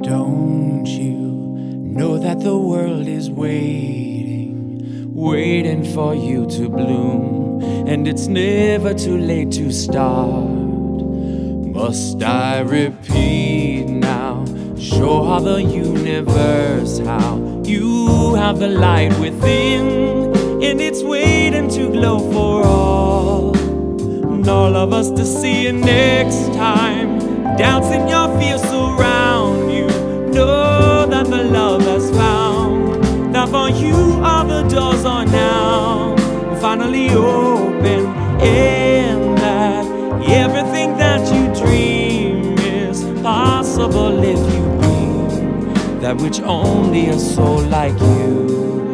Don't you know that the world is waiting, waiting for you to bloom? And it's never too late to start. Must I repeat now? Show how the universe, how you have the light within, and it's waiting to glow for all. And all of us to see you next time. Doubts in your fears for you all the doors are now finally open. And that everything that you dream is possible if you be that which only a soul like you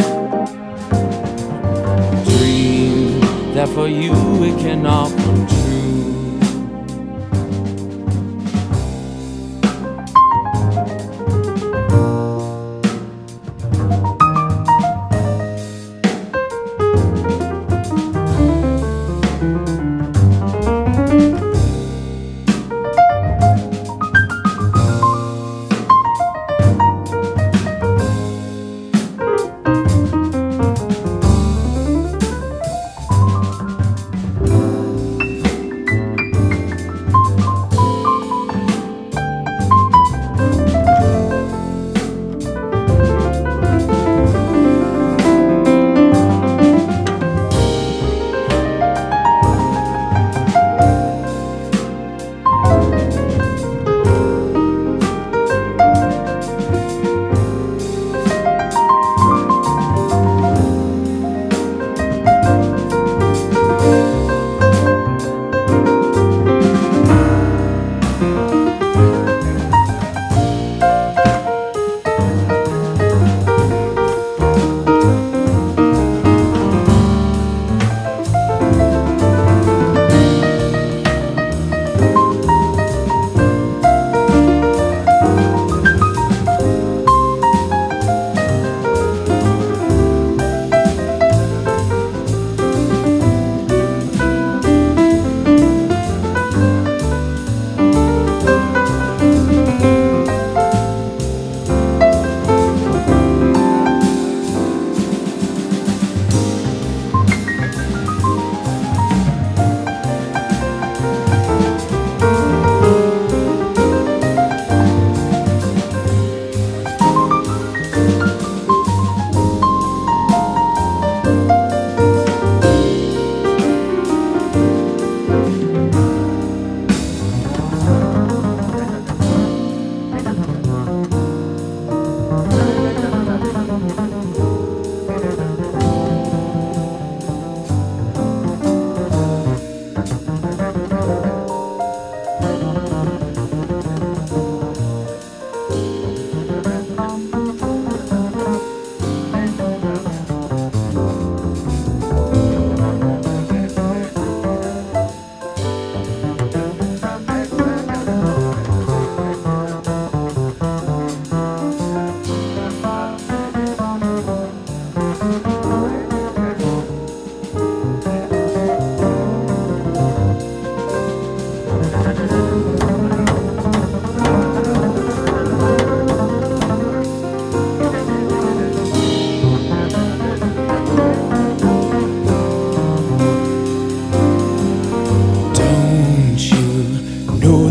dream. That for you it can all come true.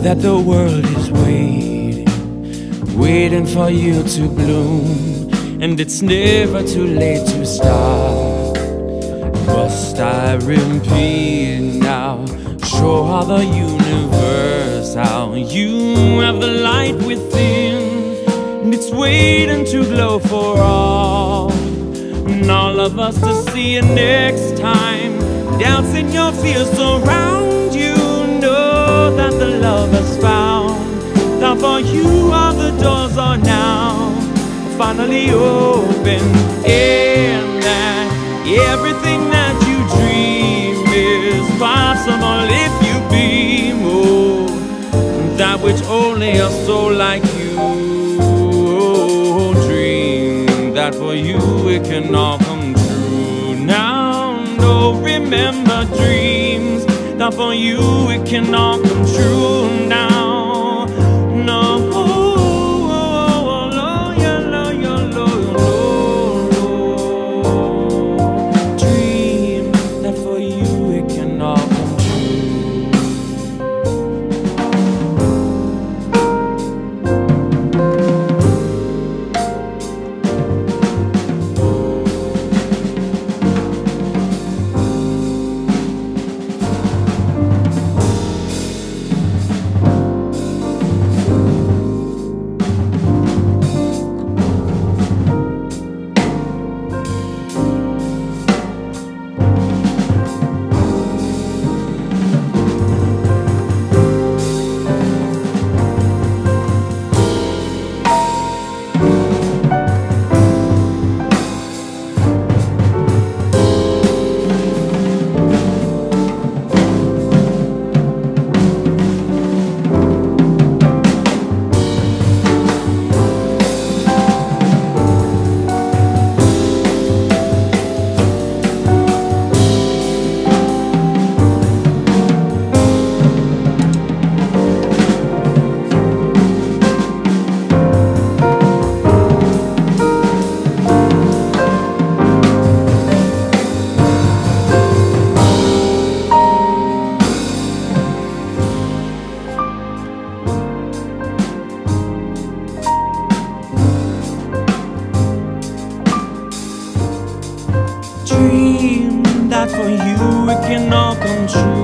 That the world is waiting, waiting for you to bloom, and it's never too late to start. Must I repeat now? Show how the universe, how you have the light within, and it's waiting to glow for all, and all of us to see you next time. Doubts and your fears surround you. That the love has found. Now for you all the doors are now finally open. And that everything that you dream is possible if you be more. That which only a soul like you dream. That for you it can all come true. Now, no, remember dreams. That for you it can all come true now. dream that for you we cannot true.